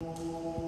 Música